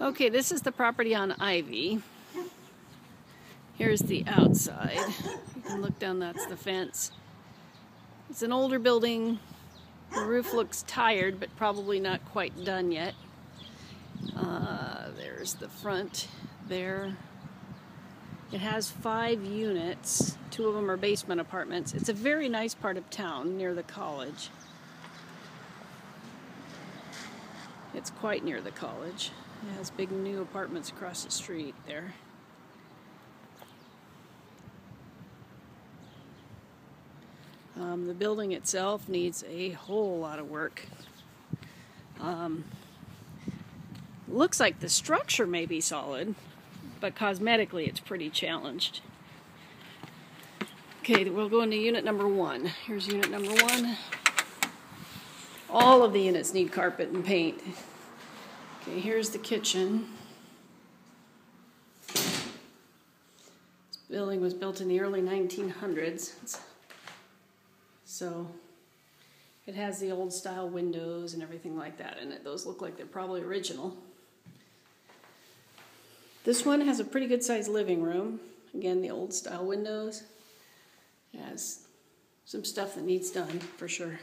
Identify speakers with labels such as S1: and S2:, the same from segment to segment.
S1: Okay, this is the property on Ivy. Here's the outside. You can look down, that's the fence. It's an older building. The roof looks tired, but probably not quite done yet. Uh, there's the front there. It has five units. Two of them are basement apartments. It's a very nice part of town near the college. It's quite near the college. It has big new apartments across the street there. Um, the building itself needs a whole lot of work. Um, looks like the structure may be solid, but cosmetically it's pretty challenged. Okay, we'll go into unit number one. Here's unit number one. All of the units need carpet and paint. Okay, here's the kitchen. This building was built in the early 1900s. So it has the old style windows and everything like that in it. Those look like they're probably original. This one has a pretty good sized living room. Again, the old style windows. It has some stuff that needs done for sure.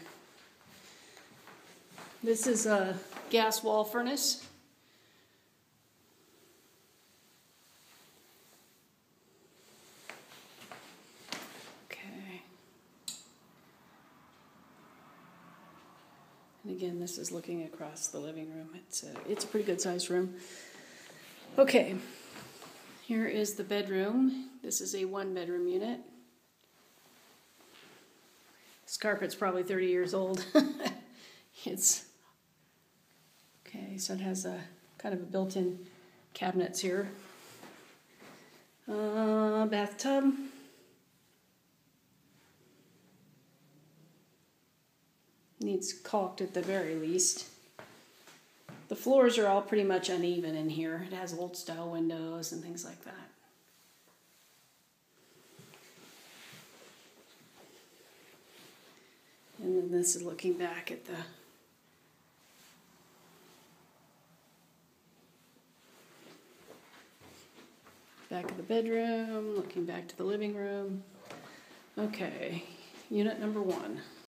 S1: This is a gas wall furnace. Okay. And again, this is looking across the living room. It's a, it's a pretty good sized room. Okay, here is the bedroom. This is a one bedroom unit. This carpet's probably 30 years old. it's okay, so it has a kind of a built in cabinets here. Uh, bathtub. Needs caulked at the very least. The floors are all pretty much uneven in here. It has old style windows and things like that. And then this is looking back at the back of the bedroom, looking back to the living room. Okay, unit number one.